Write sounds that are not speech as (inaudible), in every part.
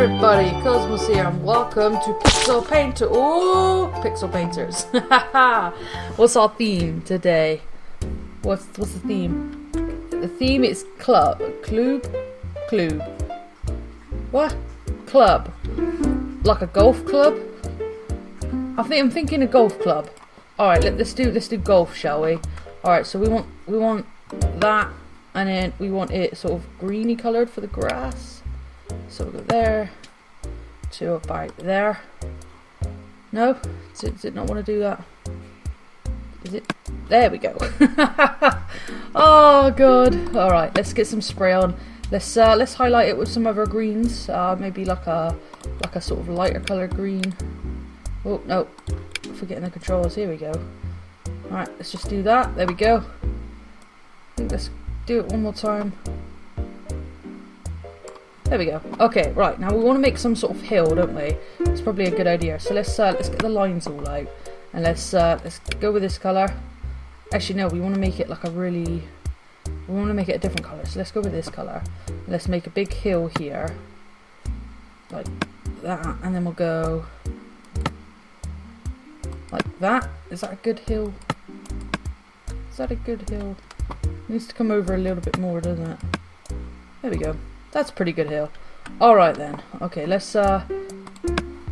everybody, Cozmos here, and welcome to Pixel Painter. Oh, Pixel Painters. (laughs) what's our theme today? What's what's the theme? The theme is club, club, club. What? Club? Like a golf club? I think I'm thinking a golf club. All right, let, let's do let's do golf, shall we? All right, so we want we want that, and then we want it sort of greeny coloured for the grass. So we'll go there, to about there. No? Does it, not want to do that? Is it? There we go. (laughs) oh god. Alright, let's get some spray on. Let's uh, let's highlight it with some other greens. Uh, maybe like a like a sort of lighter colour green. Oh no. Forgetting the controls. Here we go. Alright, let's just do that. There we go. let's do it one more time. There we go. Okay, right, now we want to make some sort of hill, don't we? It's probably a good idea. So let's uh, let's get the lines all out. And let's uh, let's go with this colour. Actually no, we want to make it like a really we want to make it a different colour. So let's go with this colour. Let's make a big hill here. Like that. And then we'll go like that. Is that a good hill? Is that a good hill? It needs to come over a little bit more, doesn't it? There we go. That's pretty good hill. Alright then. Okay, let's uh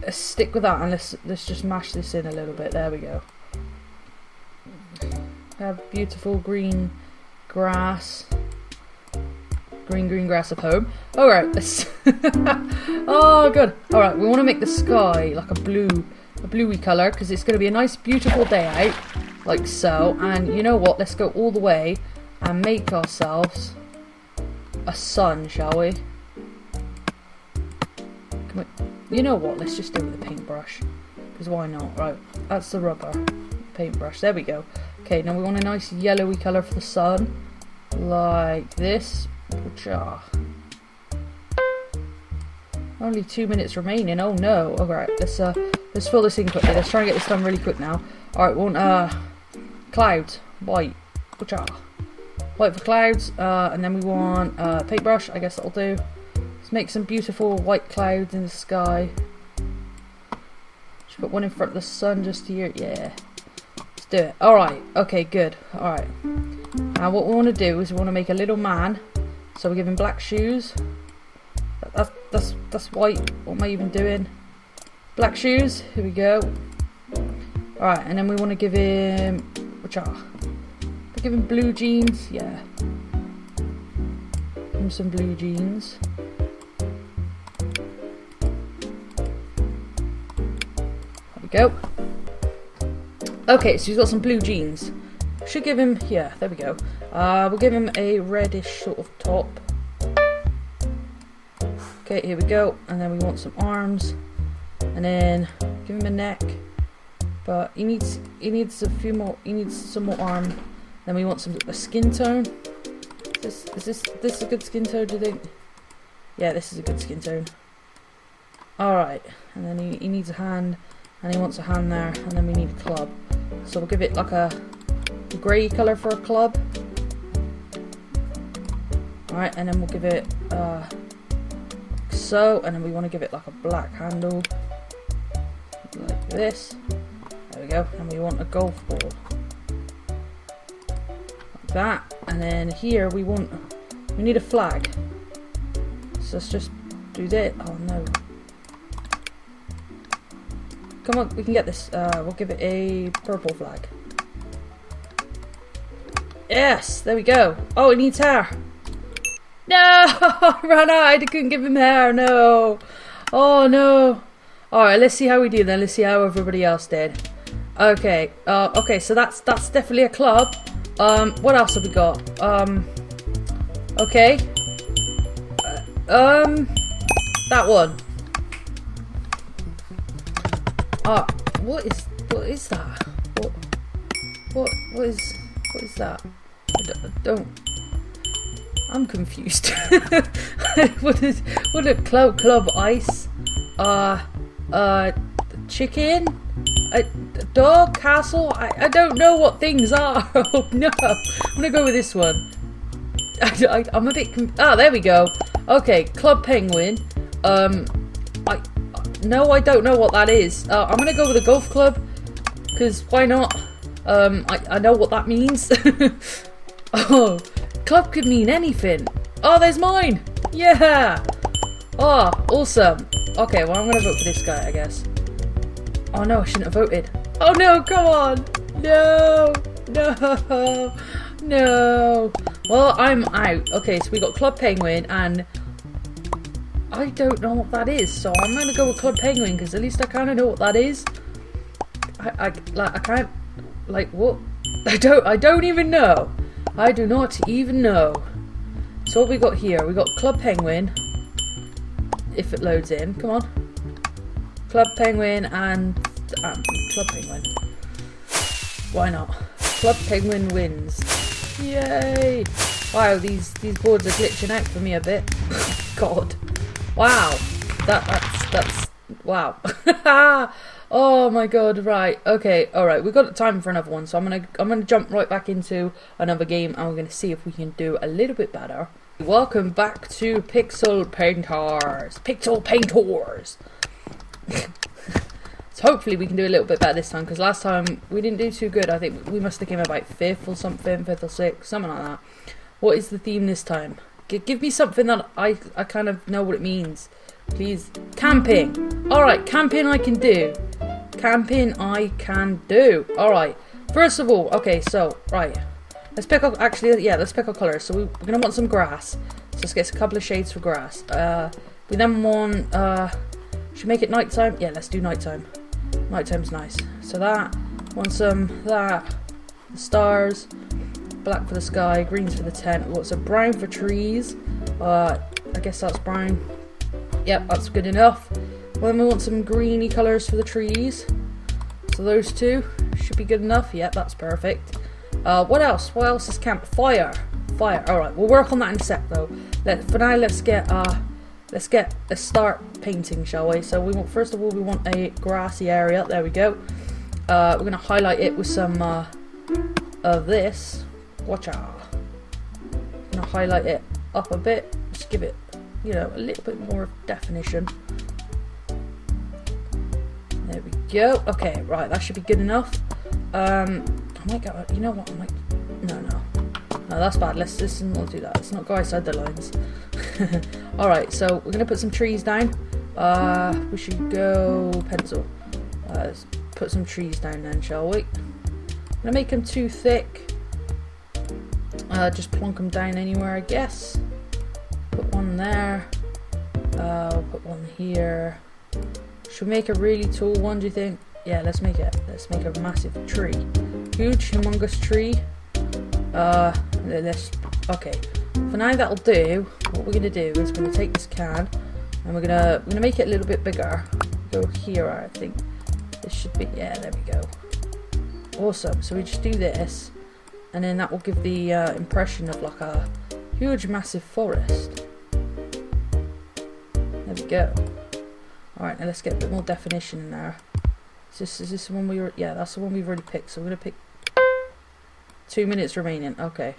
let's stick with that and let's let's just mash this in a little bit. There we go. Have beautiful green grass. Green green grass of home. Alright, let's (laughs) Oh good. Alright, we want to make the sky like a blue a bluey colour because it's going to be a nice beautiful day out like so and you know what let's go all the way and make ourselves a sun, shall we? we? You know what? Let's just do it with a paintbrush. Because why not? Right, that's the rubber paintbrush. There we go. Okay, now we want a nice yellowy colour for the sun. Like this. Only two minutes remaining. Oh no. Alright, let's uh let's fill this in quickly. Let's try and get this done really quick now. Alright, want uh clouds. White. Which-ah. White for clouds, uh, and then we want uh, paintbrush, I guess that'll do. Let's make some beautiful white clouds in the sky. Just put one in front of the sun just here, yeah. Let's do it. Alright, okay, good. Alright. Now what we want to do is we want to make a little man. So we're giving black shoes. That's, that's, that's white. What am I even doing? Black shoes, here we go. Alright, and then we want to give him... Which are give him blue jeans? Yeah. Give him some blue jeans. There we go. Okay, so he's got some blue jeans. Should give him, yeah, there we go. Uh, we'll give him a reddish sort of top. Okay, here we go. And then we want some arms. And then give him a neck. But he needs he needs a few more he needs some more arm then we want some a skin tone. Is this, is this this a good skin tone? Do you think? Yeah, this is a good skin tone. All right, and then he, he needs a hand, and he wants a hand there, and then we need a club. So we'll give it like a grey colour for a club. Alright, and then we'll give it uh, so, and then we want to give it like a black handle, like this. There we go, and we want a golf ball that. And then here we want, we need a flag. So let's just do that. Oh no. Come on, we can get this. Uh, we'll give it a purple flag. Yes, there we go. Oh, it needs hair. No, (laughs) ran out. I couldn't give him hair. No. Oh no. All right, let's see how we do then. Let's see how everybody else did. Okay. Uh, okay, so that's that's definitely a club. Um, what else have we got? Um, okay. Uh, um, that one. Ah, uh, what is, what is that? What, what, what is, what is that? I don't, I don't I'm confused. (laughs) what is, what a club, club ice? Uh, uh, chicken? A, dog castle? I, I don't know what things are. (laughs) oh no. I'm gonna go with this one. I, am a bit. Ah, oh, there we go. Okay, Club Penguin. Um, I no, I don't know what that is. Uh, I'm gonna go with a golf club because why not? Um, I I know what that means. (laughs) oh, club could mean anything. Oh, there's mine. Yeah. Oh, awesome. Okay, well I'm gonna vote for this guy, I guess. Oh no, I shouldn't have voted. Oh no, come on. No, no, (laughs) no. Well, I'm out. Okay, so we got Club Penguin and I don't know what that is, so I'm gonna go with Club Penguin because at least I kind of know what that is. I, I, like, I can't, like, what? (laughs) I don't, I don't even know. I do not even know. So what we got here? We got Club Penguin. If it loads in, come on. Club Penguin and um, Club Penguin. Why not? Club Penguin wins. Yay! Wow, these these boards are glitching out for me a bit. (laughs) God. Wow. That that's that's wow. (laughs) oh my god, right. Okay, alright, we've got time for another one, so I'm gonna I'm gonna jump right back into another game and we're gonna see if we can do a little bit better. Welcome back to Pixel Painters. Pixel Painters. So hopefully we can do a little bit better this time because last time we didn't do too good. I think we must have came about fifth or something, fifth or sixth, something like that. What is the theme this time? G give me something that I I kind of know what it means, please. Camping. All right, camping I can do. Camping I can do. All right. First of all, okay, so right. Let's pick up. Actually, yeah, let's pick our colours. So we, are gonna want some grass. So let's get a couple of shades for grass. Uh, we then want uh should make it nighttime? Yeah, let's do nighttime. Nighttime's nice. So that, want some that, the stars, black for the sky, greens for the tent. What's a brown for trees? Uh, I guess that's brown. Yep, that's good enough. Well, then we want some greeny colours for the trees. So those two should be good enough. Yep, that's perfect. Uh, what else? What else is camp? Fire. Fire. Alright, we'll work on that in a sec though. Let, for now, let's get uh, let's get let's start painting shall we? So we want first of all we want a grassy area. There we go. Uh, we're gonna highlight it with some uh, of this. Watch out. Gonna highlight it up a bit. Just give it you know a little bit more of definition. There we go. Okay right that should be good enough. Um I might go you know what I might no that's bad let's just not do that let's not go outside the lines (laughs) Alright, so we're going to put some trees down. Uh, we should go pencil. Uh, let's put some trees down then, shall we? I'm going to make them too thick. Uh, just plonk them down anywhere, I guess. Put one there. Uh, put one here. Should make a really tall one, do you think? Yeah, let's make it. Let's make a massive tree. Huge, humongous tree. Uh, let's... Okay. For now that'll do, what we're to do is we're to take this can and we're to we're gonna make it a little bit bigger. Go here, I think. This should be, yeah, there we go. Awesome, so we just do this and then that will give the uh, impression of like a huge massive forest. There we go. Alright, now let's get a bit more definition in there. Is this, is this the one we were, yeah, that's the one we've already picked, so we're to pick two minutes remaining, okay.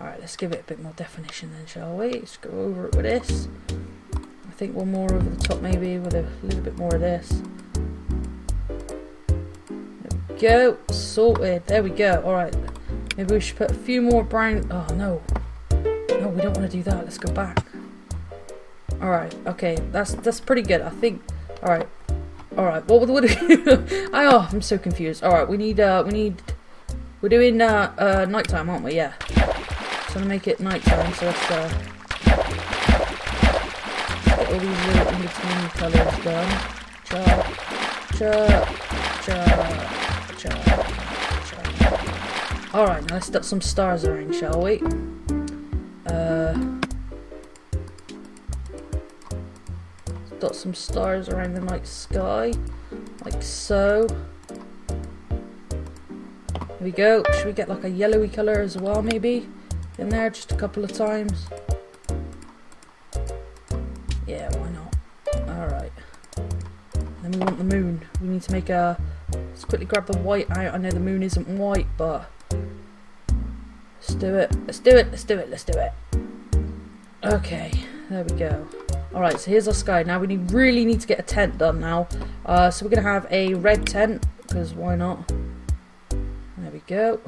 Alright, let's give it a bit more definition then, shall we? Let's go over it with this. I think one more over the top maybe, with a little bit more of this. There we go. Sorted. There we go. Alright. Maybe we should put a few more brown... Oh, no. No, we don't want to do that. Let's go back. Alright, okay. That's that's pretty good. I think... Alright. Alright, what would... (laughs) I, oh, I'm so confused. Alright, we need... uh, We need... We're doing uh, uh, nighttime, aren't we? Yeah. So I'm gonna make it night time, so let's uh, get all these little in-between colours done. Cha, cha, cha, cha, cha. Alright, now let's dot some stars around, shall we? Uh, dot some stars around the night sky, like so. There we go. Should we get like a yellowy colour as well, maybe? in there just a couple of times. Yeah, why not? Alright. Then we want the moon. We need to make a... Let's quickly grab the white out. I know the moon isn't white, but... Let's do it. Let's do it. Let's do it. Let's do it. Okay. There we go. Alright, so here's our sky. Now we need, really need to get a tent done now. Uh, so we're going to have a red tent, because why not? Go.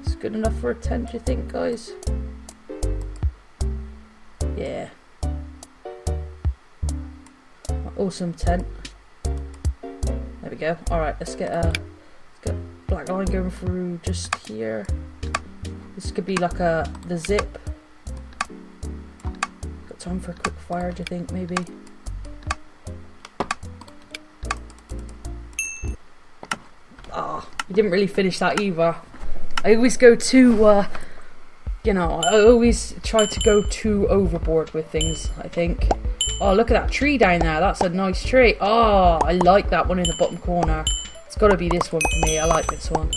It's good enough for a tent, you think, guys? Yeah. Awesome tent. There we go. Alright, let's get a let's get black line going through just here. This could be like a the zip. Got time for a quick fire, do you think, maybe? Didn't really finish that either. I always go too, uh, you know, I always try to go too overboard with things, I think. Oh, look at that tree down there. That's a nice tree. Oh, I like that one in the bottom corner. It's got to be this one for me. I like this one.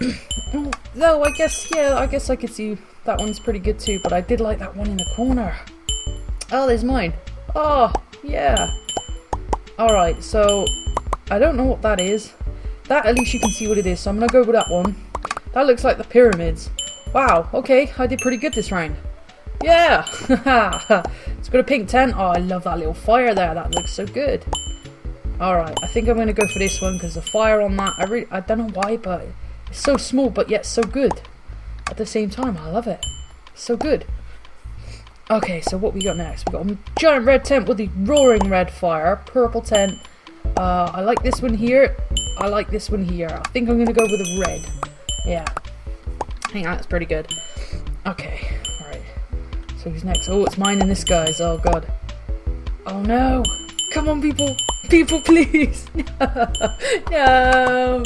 (clears throat) Though, I guess, yeah, I guess I could see that one's pretty good too, but I did like that one in the corner. Oh, there's mine. Oh, yeah. Alright, so, I don't know what that is. That, at least you can see what it is, so I'm going to go with that one. That looks like the pyramids. Wow, okay, I did pretty good this round. Yeah! (laughs) it's got a pink tent. Oh, I love that little fire there. That looks so good. Alright, I think I'm going to go for this one because the fire on that, I really, I don't know why, but it's so small but yet so good. At the same time, I love it. so good. Okay, so what we got next? We got a giant red tent with the roaring red fire. Purple tent. Uh, I like this one here. I like this one here. I think I'm going to go with a red. Yeah. I think that's pretty good. Okay. Alright. So who's next? Oh, it's mine and this guy's. Oh god. Oh no! Come on, people! People, (laughs) please! (laughs) no!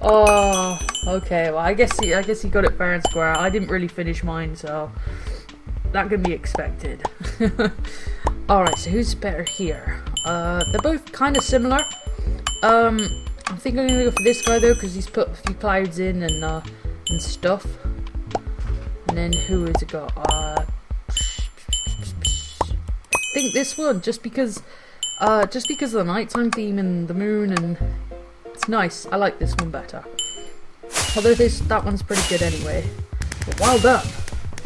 Oh, okay. Well, I guess he, I guess he got it fair and square. I didn't really finish mine, so that can be expected. (laughs) All right. So who's better here? Uh, they're both kind of similar. Um, I think I'm gonna go for this guy though because he's put a few clouds in and uh, and stuff. And then who has it got? Uh, think this one just because uh, just because of the nighttime theme and the moon and it's nice. I like this one better. Although this that one's pretty good anyway. But well done.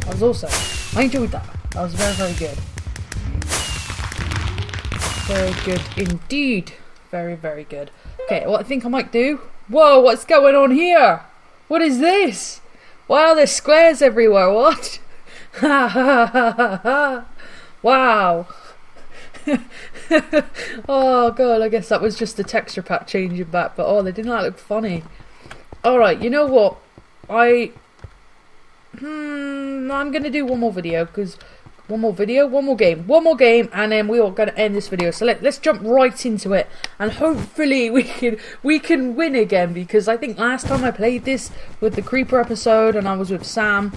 That was awesome. I enjoyed that. That was very very good. Very good indeed. Very very good. Okay, what I think I might do. Whoa, what's going on here? What is this? Wow, there's squares everywhere. What? Ha ha ha ha ha. Wow. (laughs) oh god, I guess that was just the texture pack changing back, but oh, they didn't that look funny. Alright, you know what? I... Hmm, I'm gonna do one more video, because... One more video, one more game, one more game, and then we are going to end this video. So let, let's jump right into it, and hopefully we can we can win again. Because I think last time I played this with the creeper episode, and I was with Sam,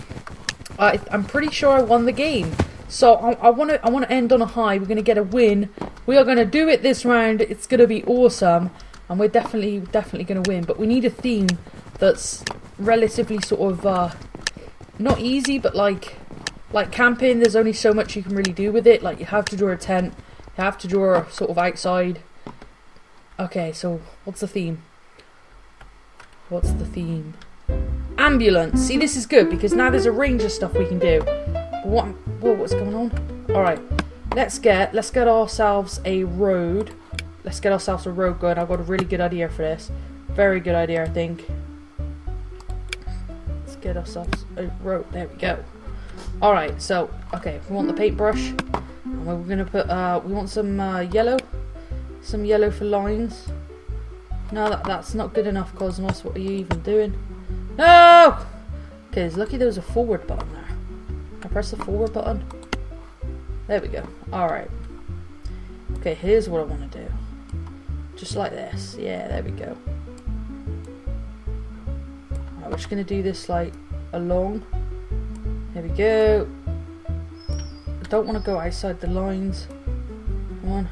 I, I'm pretty sure I won the game. So I want to I want to end on a high. We're going to get a win. We are going to do it this round. It's going to be awesome, and we're definitely definitely going to win. But we need a theme that's relatively sort of uh, not easy, but like like camping. There's only so much you can really do with it. Like you have to draw a tent. You have to draw sort of outside. Okay, so what's the theme? What's the theme? Ambulance. See, this is good because now there's a range of stuff we can do. What? Whoa, what's going on? Alright, let's get, let's get ourselves a road. Let's get ourselves a road going. I've got a really good idea for this. Very good idea, I think. Let's get ourselves a road. There we go. Alright, so, okay, we want the paintbrush. And we're going to put, uh, we want some uh, yellow. Some yellow for lines. No, that, that's not good enough, Cozmos. What are you even doing? No! Okay, it's lucky there was a forward button there. I press the forward button. There we go. Alright. Okay, here's what I want to do. Just like this. Yeah, there we go. Right, we're just going to do this like along. There we go. I don't want to go outside the lines. Come on.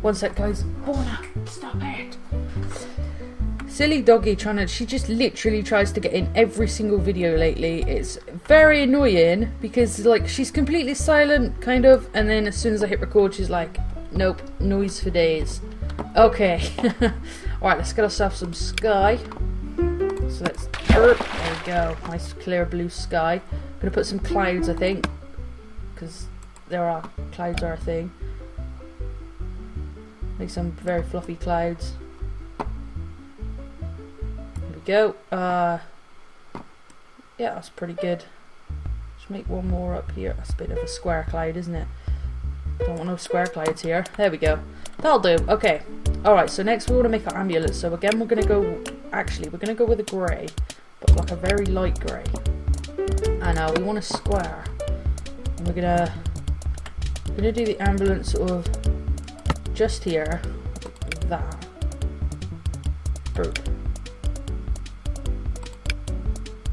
One sec, guys. Warner, stop it. Silly doggy trying to, she just literally tries to get in every single video lately. It's very annoying because like she's completely silent kind of and then as soon as I hit record she's like, nope, noise for days. Okay. (laughs) Alright, let's get ourselves some sky. So let's, er, go, nice clear blue sky. I'm gonna put some clouds, I think, because there are clouds are a thing. Make some very fluffy clouds. There we go. Uh, yeah, that's pretty good. Just make one more up here. That's a bit of a square cloud, isn't it? Don't want no square clouds here. There we go. That'll do. Okay. Alright, so next we want to make our ambulance. So again, we're going to go... Actually, we're going to go with a grey. But like a very light grey. And uh, we want a square. And we're to... We're to do the ambulance sort of just here. That. Boop.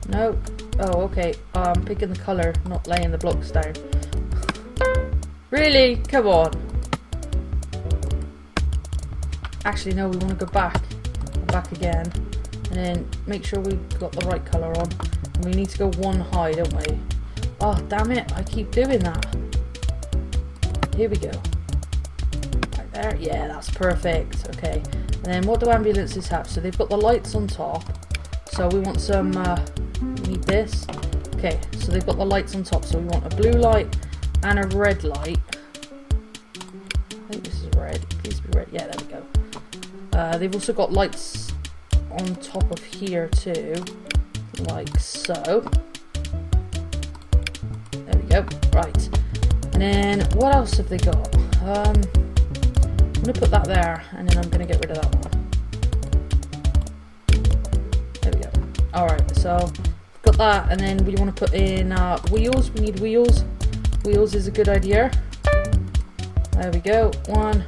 No. Oh, okay. Oh, I'm picking the colour, not laying the blocks down. (laughs) really? Come on. Actually, no, we want to go back. Back again. And then make sure we've got the right colour on. And we need to go one high, don't we? Oh, damn it. I keep doing that. Here we go. Right there. Yeah, that's perfect. Okay. And then what do ambulances have? So they've got the lights on top. So we want some... Uh, we need this. Okay, so they've got the lights on top. So we want a blue light and a red light. I think this is red. Please be red. Yeah, there we go. Uh, they've also got lights on top of here too, like so. There we go. Right. And then what else have they got? Um, I'm gonna put that there, and then I'm gonna get rid of that one. There we go. All right. So got that, and then we want to put in uh, wheels. We need wheels. Wheels is a good idea. There we go. One,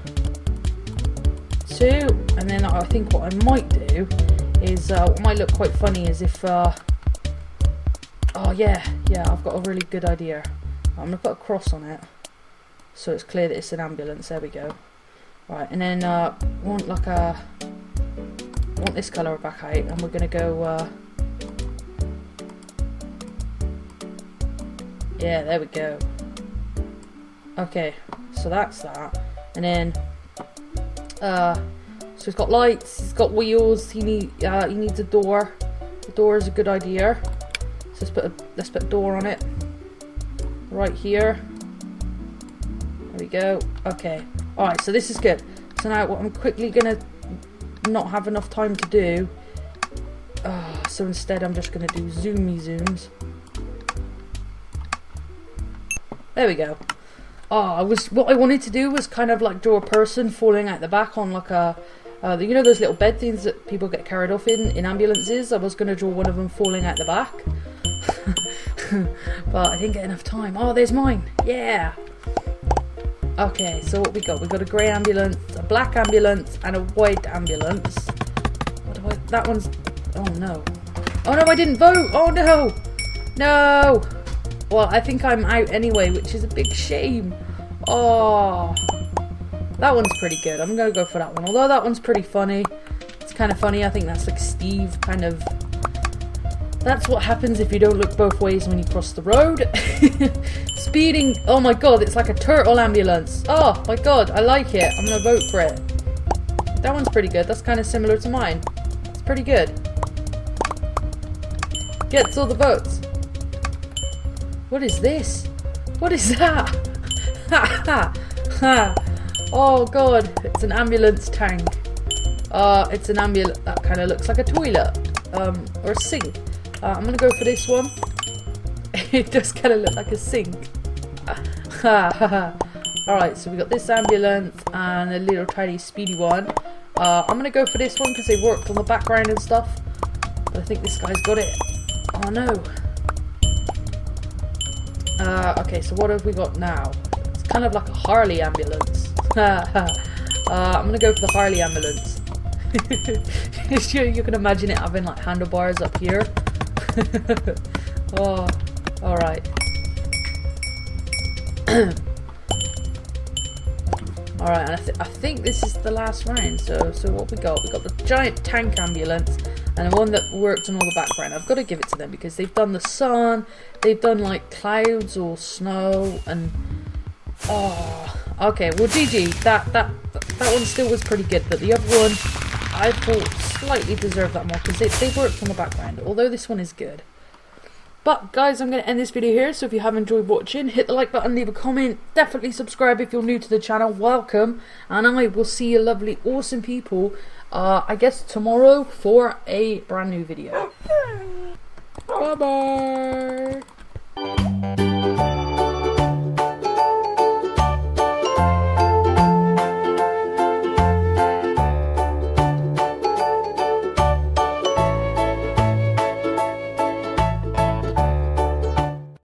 two, and then I think what I might do is uh, what might look quite funny is if. Uh, oh yeah, yeah. I've got a really good idea. I'm gonna put a cross on it, so it's clear that it's an ambulance. There we go. Right, and then uh, want like a want this colour back out, and we're gonna go. Uh, Yeah, there we go. Okay, so that's that. And then, uh, so he's got lights, he's got wheels, he need uh, he needs a door. The door is a good idea. So let's put a let's put a door on it. Right here. There we go. Okay. Alright, so this is good. So now what I'm quickly gonna not have enough time to do. Uh, so instead I'm just gonna do zoomy zooms. There we go. Oh, I was what I wanted to do was kind of like draw a person falling out the back on like a, uh, you know those little bed things that people get carried off in in ambulances. I was going to draw one of them falling out the back, (laughs) but I didn't get enough time. Oh, there's mine. Yeah. Okay, so what we got? We've got a grey ambulance, a black ambulance, and a white ambulance. I? That one's. Oh no. Oh no, I didn't vote. Oh no. No. Well, I think I'm out anyway, which is a big shame. Oh, that one's pretty good. I'm gonna go for that one. Although that one's pretty funny. It's kind of funny. I think that's like Steve kind of. That's what happens if you don't look both ways when you cross the road. (laughs) Speeding. Oh my god, it's like a turtle ambulance. Oh my god, I like it. I'm gonna vote for it. That one's pretty good. That's kind of similar to mine. It's pretty good. Gets all the votes. What is this? What is that? (laughs) Ha ha ha! Oh god, it's an ambulance tank. Uh, it's an ambulance that kind of looks like a toilet, um, or a sink. Uh, I'm gonna go for this one. (laughs) it does kind of look like a sink. (laughs) Alright, so we got this ambulance and a little tiny speedy one. Uh, I'm gonna go for this one because they worked on the background and stuff. But I think this guy's got it. Oh no. Uh, okay, so what have we got now? It's kind of like a Harley ambulance. (laughs) uh, I'm gonna go for the Harley ambulance. (laughs) sure you can imagine it having like handlebars up here. (laughs) oh, alright. (clears throat) Alright, I, th I, think this is the last round. So, so what we got? We got the giant tank ambulance and the one that worked on all the background. I've got to give it to them because they've done the sun, they've done like clouds or snow, and oh, okay. Well, GG. That that that one still was pretty good, but the other one I thought slightly deserved that more because they they worked on the background. Although this one is good. But guys, I'm going to end this video here. So if you have enjoyed watching, hit the like button, leave a comment, definitely subscribe if you're new to the channel. Welcome, and I will see you lovely, awesome people. Uh, I guess tomorrow for a brand new video. bye bye.